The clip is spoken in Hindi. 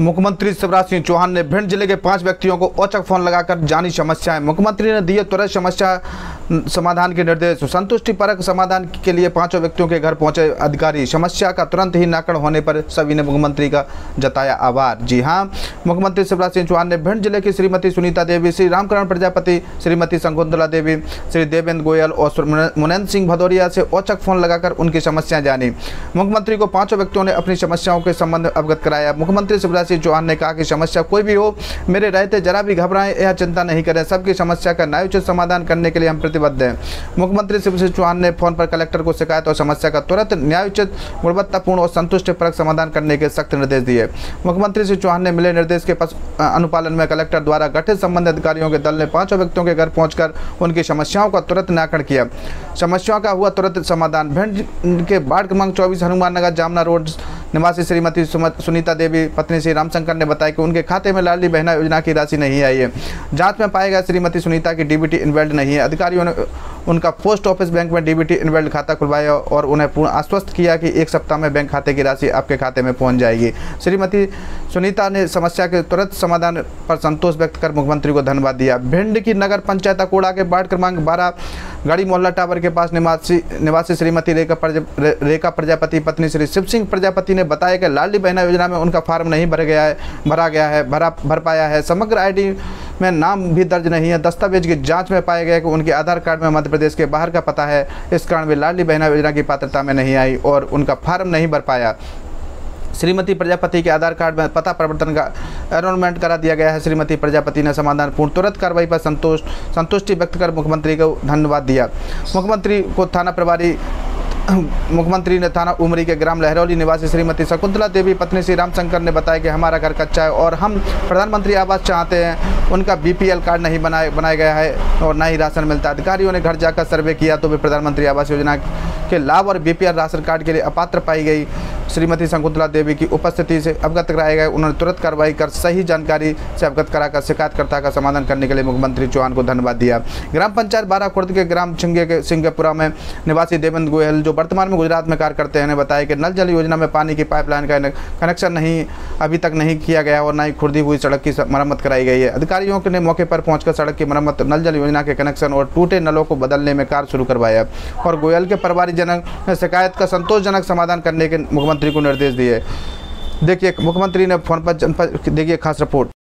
मुख्यमंत्री शिवराज सिंह चौहान ने भिंड ज़िले के पाँच व्यक्तियों को औचक फ़ोन लगाकर जानी समस्याएँ। मुख्यमंत्री ने दिए तुरंत समस्या। समाधान के निर्देश। संतुष्टि परक समाधान के लिए पाँचों व्यक्तियों के घर पहुँचे अधिकारी। समस्या का तुरंत ही नाकड़ होने पर सभी ने मुख्यमंत्री का जताया आभार। जी हाँ, मुख्यमंत्री शिवराज सिंह चौहान ने भिंड ज़िले की श्रीमती सुनीता देवी, श्री रामकरण प्रजापति, श्रीमती शंकुंतला देवी, श्री देवेंद्र गोयल और मुनेन्द्र सिंह भदौरिया से औचक फ़ोन लगाकर उनकी समस्याएँ जानी। मुख्यमंत्री को पाँचों व्यक्तियों ने अपनी समस्याओं के संबंध अवगत कराया। मुख्यमंत्री शिवराज शिवराज सिंह चौहान ने कहा कि समस्या कोई भी हो, मेरे रहते जरा भी घबराएँ, यह चिंता नहीं करें। सबकी समस्या का न्यायोचित समाधान करने के लिए हम प्रतिबद्ध हैं। मुख्यमंत्री शिवराज सिंह चौहान ने फ़ोन पर कलेक्टर को शिकायत और समस्या का तुरंत न्यायोचित, गुणवत्तापूर्ण और संतुष्टिपरक समाधान करने के सख्त निर्देश दिए। मुख्यमंत्री श्री चौहान ने मिले निर्देश के अनुपालन में कलेक्टर द्वारा गठित संबंध अधिकारियों के दल ने पाँचों व्यक्तियों के घर पहुंचकर उनकी समस्याओं का तुरंत निराकरण किया। समस्याओं का हुआ तुरंत समाधान। भिंड के वार्ड क्रमांक चौबीस हनुमान नगर जामना रोड निवासी श्रीमती सुनीता देवी, पत्नी श्री रामशंकर ने बताया कि उनके खाते में लाडली बहना योजना की राशि नहीं आई है। जाँच में पाया गया श्रीमती सुनीता की डीबीटी इन्वेल्ड नहीं है। अधिकारियों ने उनका पोस्ट ऑफ़िस बैंक में डीबीटी इन्वेल्ड खाता खुलवाया और उन्हें पूर्ण आश्वस्त किया कि एक सप्ताह में बैंक खाते की राशि आपके खाते में पहुँच जाएगी। श्रीमती सुनीता ने समस्या के तुरंत समाधान पर संतोष व्यक्त कर मुख्यमंत्री को धन्यवाद दिया। भिंड की नगर पंचायत अकोड़ा के वार्ड क्रमांक बारह गड़ी मोहल्ला टावर के पास निवासी निवासी श्रीमती रेखा प्रजा, रेखा प्रजापति पत्नी श्री शिव सिंह प्रजापति ने बताया कि लाडली बहना योजना में उनका फार्म नहीं भर गया है भरा गया है भरा भर पाया है। समग्र आईडी में नाम भी दर्ज नहीं है। दस्तावेज़ की जाँच में पाया गया कि उनके आधार कार्ड में मध्य प्रदेश के बाहर का पता है। इस कारण वे लाडली बहना योजना की पात्रता में नहीं आई और उनका फार्म नहीं भर पाया। श्रीमती प्रजापति के आधार कार्ड में पता परिवर्तन का एनरोलमेंट करा दिया गया है। श्रीमती प्रजापति ने समाधान पूर्ण तुरंत कार्रवाई पर संतोष, संतुष्टि व्यक्त कर मुख्यमंत्री को धन्यवाद दिया। मुख्यमंत्री को थाना प्रभारी मुख्यमंत्री ने थाना उमरी के ग्राम लहरौली निवासी श्रीमती शकुंतला देवी पत्नी श्री रामशंकर ने बताया कि हमारा घर कच्चा है और हम प्रधानमंत्री आवास चाहते हैं। उनका बीपीएल कार्ड नहीं बनाए बनाया गया है और ना ही राशन मिलता। अधिकारियों ने घर जाकर सर्वे किया तो वे प्रधानमंत्री आवास योजना के लाभ और बीपीएल राशन कार्ड के लिए अपात्र पाई गई। श्रीमती शंकुतला देवी की उपस्थिति से अवगत कराया गया उन्होंने तुरंत कार्रवाई कर सही जानकारी से अवगत कराकर शिकायतकर्ता का समाधान करने के लिए मुख्यमंत्री चौहान को धन्यवाद दिया। ग्राम पंचायत बारा खुर्द के ग्राम छिंगे के सिंहपुरा में निवासी देवेंद्र गोयल, जो वर्तमान में गुजरात में कार्य करते हैं, ने बताया कि नल जल योजना में पानी की पाइपलाइन का कनेक्शन नहीं, अभी तक नहीं किया गया और न ही खुर्दी हुई सड़क की मरम्मत कराई गई है। अधिकारियों ने मौके पर पहुंचकर सड़क की मरम्मत, नल जल योजना के कनेक्शन और टूटे नलों को बदलने में कार्य शुरू करवाया और गोयल के परिवारजनक शिकायत का संतोषजनक समाधान करने के मुख्यमंत्री को निर्देश दिए। देखिए मुख्यमंत्री ने फ़ोन पर देखिए खास रिपोर्ट।